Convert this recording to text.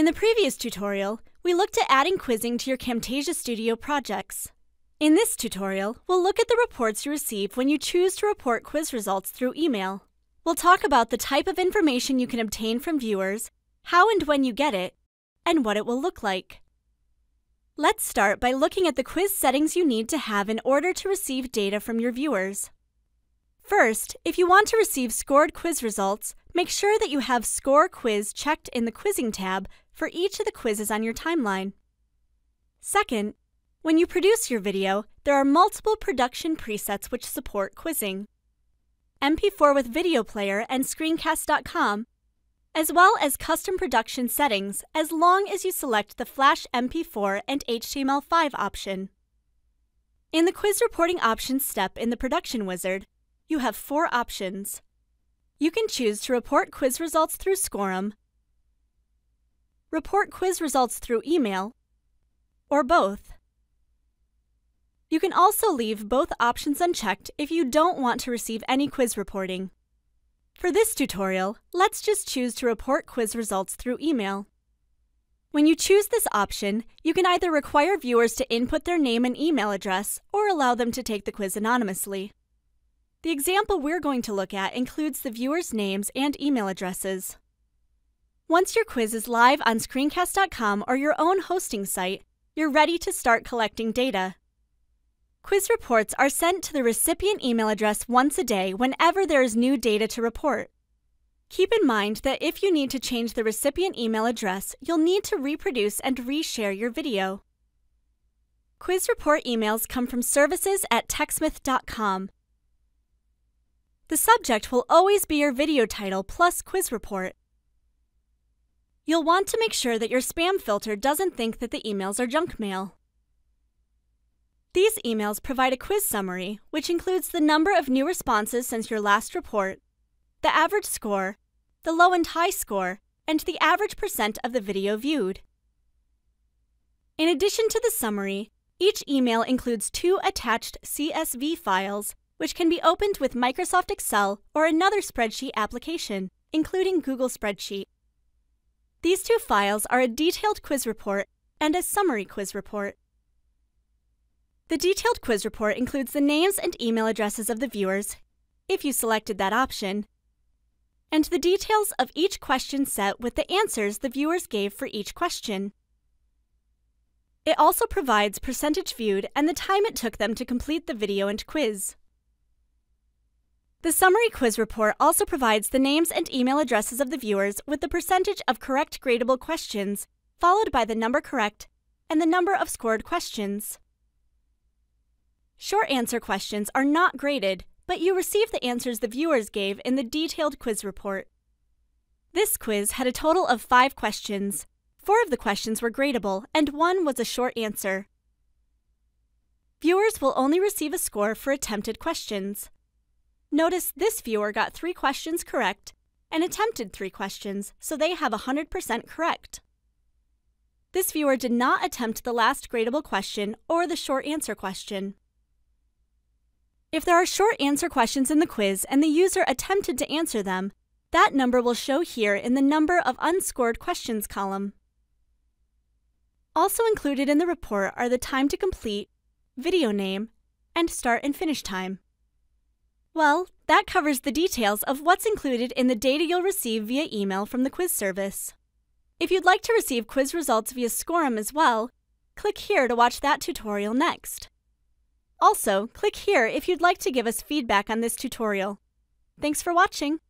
In the previous tutorial, we looked at adding quizzing to your Camtasia Studio projects. In this tutorial, we'll look at the reports you receive when you choose to report quiz results through email. We'll talk about the type of information you can obtain from viewers, how and when you get it, and what it will look like. Let's start by looking at the quiz settings you need to have in order to receive data from your viewers. First, if you want to receive scored quiz results, make sure that you have Score Quiz checked in the Quizzing tab for each of the quizzes on your timeline. Second, when you produce your video, there are multiple production presets which support quizzing. MP4 with Video Player and Screencast.com, as well as custom production settings as long as you select the Flash MP4 and HTML5 option. In the Quiz Reporting Options step in the Production Wizard, you have four options. You can choose to report quiz results through SCORM, report quiz results through email, or both. You can also leave both options unchecked if you don't want to receive any quiz reporting. For this tutorial, let's just choose to report quiz results through email. When you choose this option, you can either require viewers to input their name and email address or allow them to take the quiz anonymously. The example we're going to look at includes the viewers' names and email addresses. Once your quiz is live on Screencast.com or your own hosting site, you're ready to start collecting data. Quiz reports are sent to the recipient email address once a day whenever there is new data to report. Keep in mind that if you need to change the recipient email address, you'll need to reproduce and reshare your video. Quiz report emails come from services at techsmith.com. The subject will always be your video title plus quiz report. You'll want to make sure that your spam filter doesn't think that the emails are junk mail. These emails provide a quiz summary, which includes the number of new responses since your last report, the average score, the low and high score, and the average percent of the video viewed. In addition to the summary, each email includes two attached CSV files which can be opened with Microsoft Excel or another spreadsheet application, including Google Spreadsheet. These two files are a detailed quiz report and a summary quiz report. The detailed quiz report includes the names and email addresses of the viewers, if you selected that option, and the details of each question set with the answers the viewers gave for each question. It also provides percentage viewed and the time it took them to complete the video and quiz. The summary quiz report also provides the names and email addresses of the viewers with the percentage of correct gradable questions, followed by the number correct and the number of scored questions. Short answer questions are not graded, but you receive the answers the viewers gave in the detailed quiz report. This quiz had a total of five questions. Four of the questions were gradable, and one was a short answer. Viewers will only receive a score for attempted questions. Notice this viewer got three questions correct and attempted three questions, so they have 100% correct. This viewer did not attempt the last gradable question or the short answer question. If there are short answer questions in the quiz and the user attempted to answer them, that number will show here in the Number of Unscored Questions column. Also included in the report are the time to complete, video name, and start and finish time. Well, that covers the details of what's included in the data you'll receive via email from the quiz service. If you'd like to receive quiz results via SCORM as well, click here to watch that tutorial next. Also, click here if you'd like to give us feedback on this tutorial. Thanks for watching!